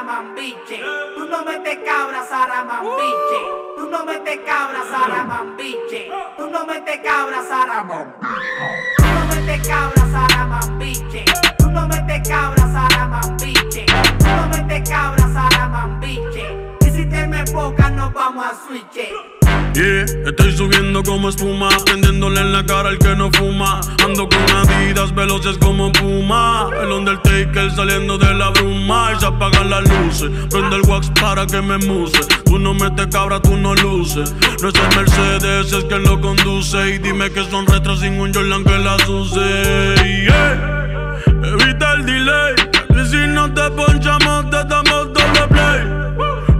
Saramambiche. Tú no metes cabra, Saramambiche. Tú no metes cabra, Saramambiche. Tú no metes cabra, Saramambiche. Tú no metes cabra, Saramambiche. Tú no metes cabra, Saramambiche. Tú no metes cabra, Saramambiche. Y si te me poca, nos vamos a switch. Yeah, estoy subiendo como espuma, prendiéndole en la cara al que no fuma. Ando con adidas veloces como puma. El Undertaker saliendo de la bruma. Y se apagan las luces. Prende el wax para que me muse. Tú no metes cabra, tú no luces. No es el Mercedes, es quien lo conduce. Y dime que son retros sin un Jordan que las use. Evita el delay. Que si no te ponchamos, te damos doble play.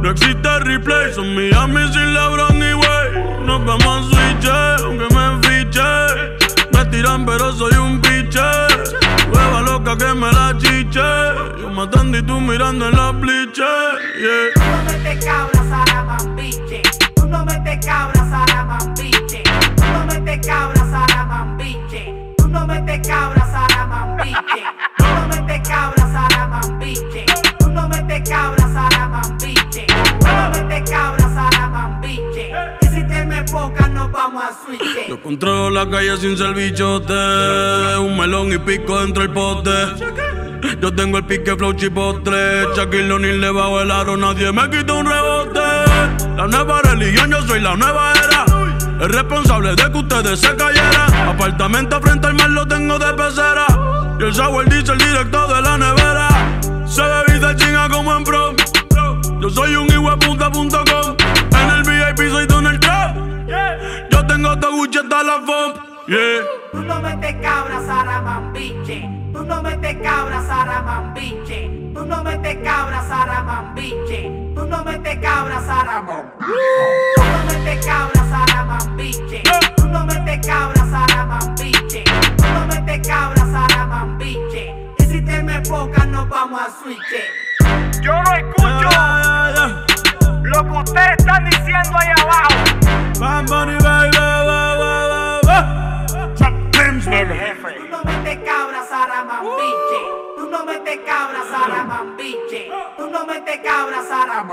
No existe replay, son Miami sin LeBron way. Nos vamos a switch, aunque me fiche. Me tiran, pero soy un piche. Hueva loca que me la chiche. Yo matando y tú mirando en la bliche. Yeah. Controlo la calle sin ser bichote. Un melón y pico dentro del pote. Yo tengo el pique flow chipotle. Shaquille O'Neal le bajo el aro, nadie me quita un rebote. La nueva religión, yo soy la nueva era. El responsable de que ustedes se cayeran. Apartamento frente al mar lo tengo de pecera. Y el sour dice el director de la nevera. Se bebida chinga como en prom. Yo soy un punta.com. En el VIP soy Donald Trump. Tengo todo Gucci hasta la FOM. Yeah. Tú no metes cabra, Sara Mambiche. Tú no metes cabra, Sara Mambiche. Tú no metes cabra, Sara Mambiche. Tú no metes cabra, Sara Tú no metes cabra, Sara Mambiche. Tú no metes cabra, Sara Mambiche. Tú no metes cabra, Sara Mambiche. Y si te me poca, nos vamos a switch. Yo no escucho Tú no metes cabra, Sara Mambiche. Tú no metes cabra, Sara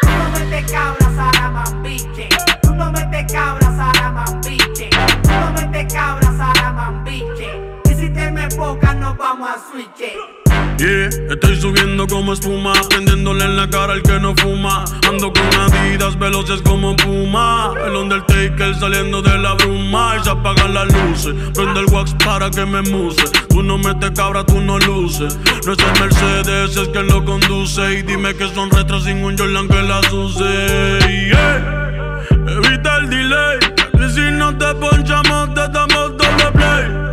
Tú no metes cabra, Sara Mambiche. Tú no metes cabra, Sara Mambiche. Tú no metes cabra, Sara Mambiche. Y si te me poca, nos vamos a switch. Yeah, estoy subiendo como espuma, prendiéndole en la cara al que no fuma. Ando con veloces como puma. El Undertaker saliendo de la bruma. Y se apagan las luces. Prende el wax para que me muse. Tú no metes cabra, tú no luces. No es el Mercedes, es quien lo conduce. Y dime que son retros sin un Jordan que las use. Evita el delay. Que si no te ponchamos, te damos doble play.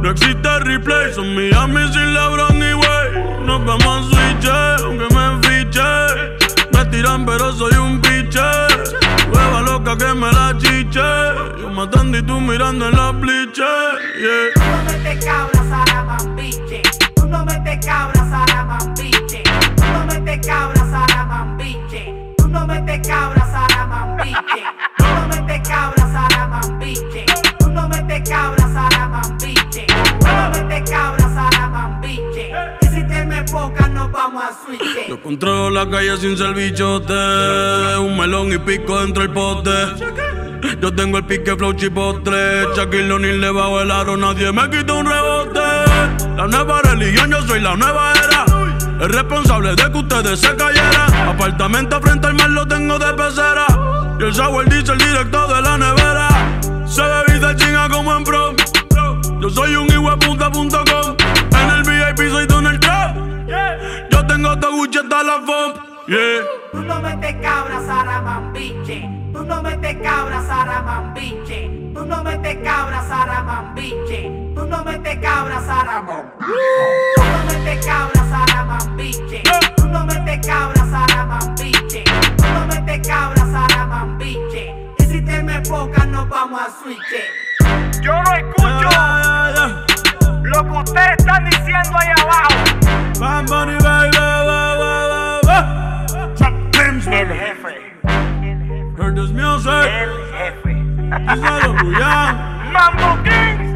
No existe replay, son Miami sin LeBron ni way. Nos vamos a switch, aunque tú mirando en la bliche. Yeah. Tú no metes cabra, Sara Mambiche. Tú no metes cabra, Sara Mambiche. Tú no metes cabra, Sara Mambiche. Tú no metes cabra, Sara Mambiche. Tú no metes cabra, Sara Mambiche. Tú no metes cabra, Sara Mambiche. Tú no metes cabra, Sara Mambiche. Y si te me poca, nos vamos a switch. Yo controlo la calle sin ser bichote. Un melón y pico dentro del pote. Yo tengo el pique flow chipotle. Shaquille O'Neal le bajo el aro, nadie me quita un rebote. La nueva religión, yo soy la nueva era. El responsable de que ustedes se cayeran. Apartamento frente al mar lo tengo de pecera. Y el sour dice el director de la nevera. Se bebida chinga como en prom. Yo soy un punta.com. En el VIP soy Donald Trump. Yo tengo todo Gucci hasta la FOM. Yeah. Tú no metes cabra, Sara Mambiche. Tú no metes cabra, Sara Mambiche. Tú no metes cabra, Sara Mambiche. Tú no metes cabra, Sara Tú no metes cabra, Sara Mambiche. Tú no metes cabra, Sara Mambiche. Tú no metes cabra, Sara Mambiche. Y si te me poca, nos vamos a switch. Yo no escucho lo que ustedes están diciendo ahí abajo. Bad Bunny, baby, Heard this music. El jefe. Díselo, Julián. Mambo Kings. Mambo Kings.